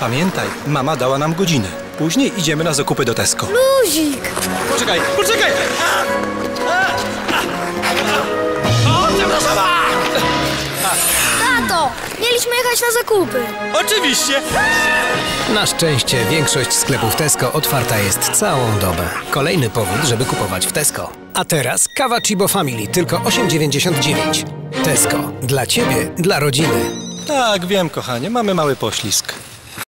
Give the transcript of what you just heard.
Pamiętaj, mama dała nam godzinę. Później idziemy na zakupy do Tesco. Luzik! Poczekaj, poczekaj! O, przepraszam! Tato! Mieliśmy jechać na zakupy. Oczywiście! Na szczęście większość sklepów Tesco otwarta jest całą dobę. Kolejny powód, żeby kupować w Tesco. A teraz kawa Chibo Family, tylko 8,99. Tesco. Dla ciebie, dla rodziny. Tak, wiem, kochanie, mamy mały poślizg.